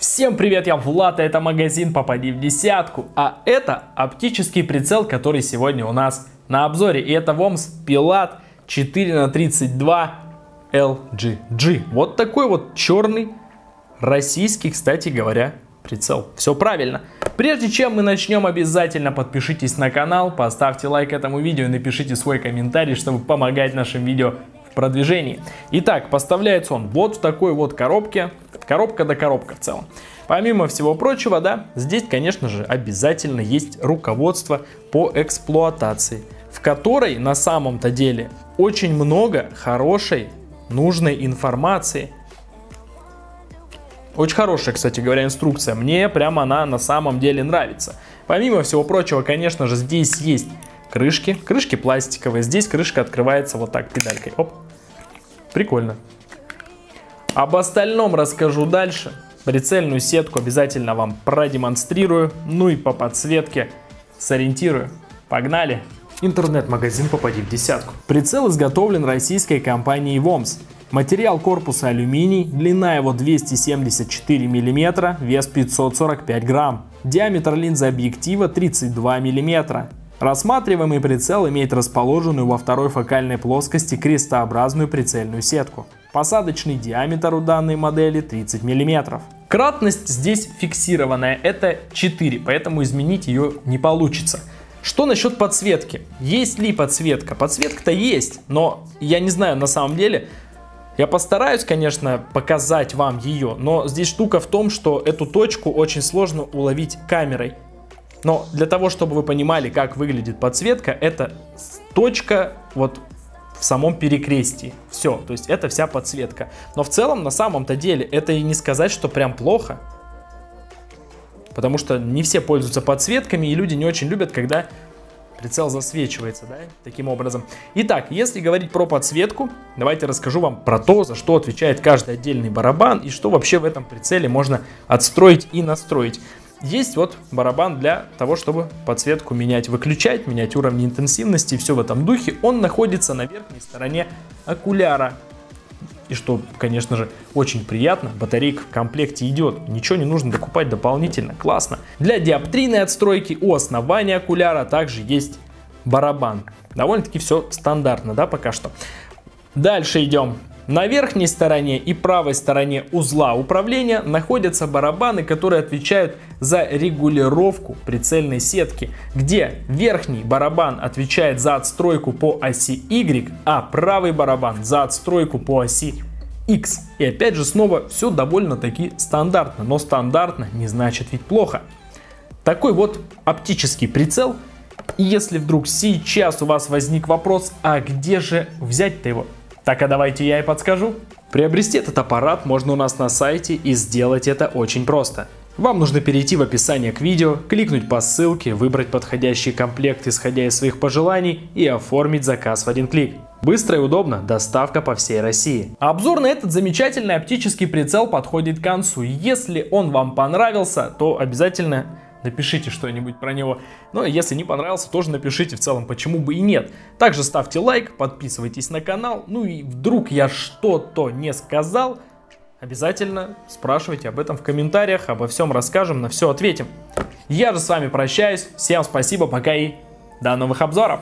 Всем привет, я Влад, а это магазин «Попади в десятку», а это оптический прицел, который сегодня у нас на обзоре, и это ВОМС Пилат 4 на 32 LGG. Вот такой вот черный, российский, кстати говоря, прицел. Все правильно. Прежде чем мы начнем, обязательно подпишитесь на канал, поставьте лайк этому видео и напишите свой комментарий, чтобы помогать нашим видео продвижении. Итак, поставляется он вот в такой вот коробке. Коробка до коробка в целом. Помимо всего прочего, да, здесь, конечно же, обязательно есть руководство по эксплуатации, в которой на самом-то деле очень много хорошей, нужной информации. Очень хорошая, кстати говоря, инструкция. Мне прямо она на самом деле нравится. Помимо всего прочего, конечно же, здесь есть крышки. Крышки пластиковые. Здесь крышка открывается вот так педалькой. Оп. Прикольно. Об остальном расскажу дальше. Прицельную сетку обязательно вам продемонстрирую. Ну и по подсветке сориентирую. Погнали! Интернет-магазин «Попади в десятку». Прицел изготовлен российской компанией ВОМС. Материал корпуса алюминий, длина его 274 мм, вес 545 грамм. Диаметр линзы объектива 32 мм. Рассматриваемый прицел имеет расположенную во второй фокальной плоскости крестообразную прицельную сетку. Посадочный диаметр у данной модели 30 мм. Кратность здесь фиксированная, это 4, поэтому изменить ее не получится. Что насчет подсветки? Есть ли подсветка? Подсветка-то есть, но я не знаю на самом деле. Я постараюсь, конечно, показать вам ее, но здесь штука в том, что эту точку очень сложно уловить камерой. Но для того, чтобы вы понимали, как выглядит подсветка, это точка вот в самом перекрестии. Все, то есть это вся подсветка. Но в целом, на самом-то деле, это и не сказать, что прям плохо. Потому что не все пользуются подсветками, и люди не очень любят, когда прицел засвечивается, да, таким образом. Итак, если говорить про подсветку, давайте расскажу вам про то, за что отвечает каждый отдельный барабан, и что вообще в этом прицеле можно отстроить и настроить. Есть вот барабан для того, чтобы подсветку менять, выключать, менять уровни интенсивности и все в этом духе. Он находится на верхней стороне окуляра. И что, конечно же, очень приятно, батарейка в комплекте идет, ничего не нужно докупать дополнительно, классно. Для диоптрийной отстройки у основания окуляра также есть барабан. Довольно-таки все стандартно, да, пока что. Дальше идем. На верхней стороне и правой стороне узла управления находятся барабаны, которые отвечают за регулировку прицельной сетки, где верхний барабан отвечает за отстройку по оси Y, а правый барабан за отстройку по оси X. И опять же снова все довольно-таки стандартно, но стандартно не значит ведь плохо. Такой вот оптический прицел. И если вдруг сейчас у вас возник вопрос, а где же взять-то его? Так а давайте я и подскажу. Приобрести этот аппарат можно у нас на сайте и сделать это очень просто. Вам нужно перейти в описание к видео, кликнуть по ссылке, выбрать подходящий комплект исходя из своих пожеланий и оформить заказ в один клик. Быстро и удобно, доставка по всей России. Обзор на этот замечательный оптический прицел подходит к концу. Если он вам понравился, то обязательно напишите что-нибудь про него. Ну, если не понравился, тоже напишите в целом, почему бы и нет. Также ставьте лайк, подписывайтесь на канал. Ну и вдруг я что-то не сказал, обязательно спрашивайте об этом в комментариях, обо всем расскажем, на все ответим. Я же с вами прощаюсь, всем спасибо, пока и до новых обзоров.